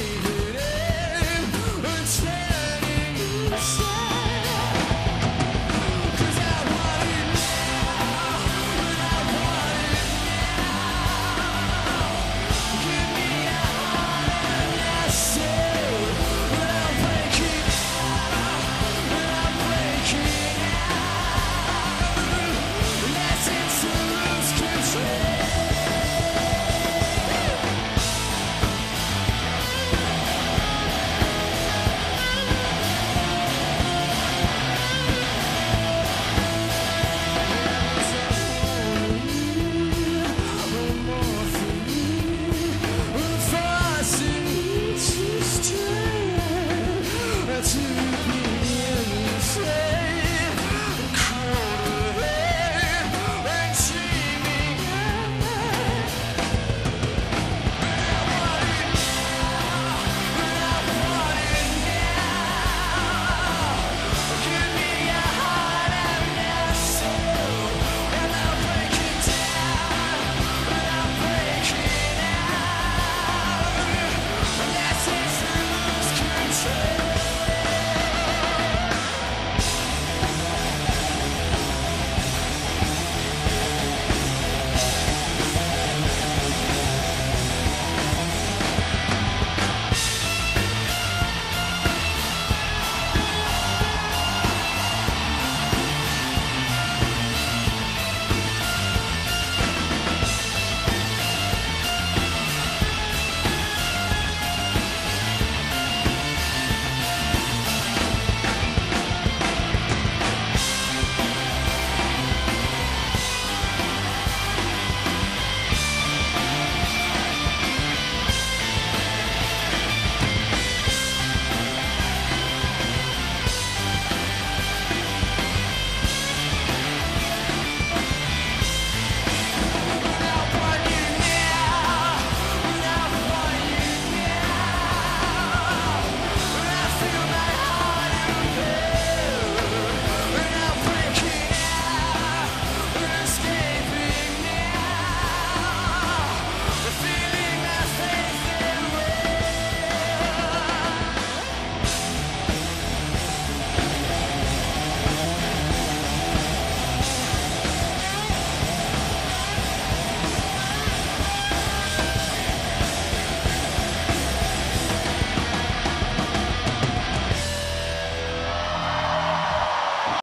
baby.